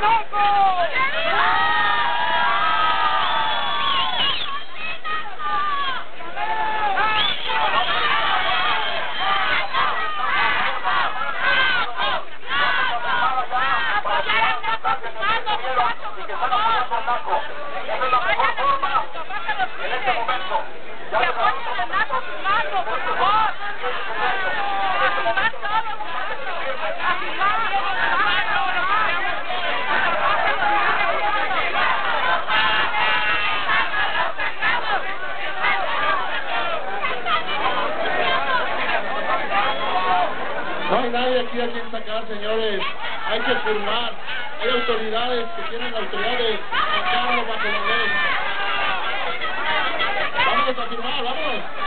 Michael! No hay nadie aquí a quien sacar, señores. Hay que firmar. Hay autoridades que tienen la autoridad de sacarlo la ley. Vamos a firmar, vamos.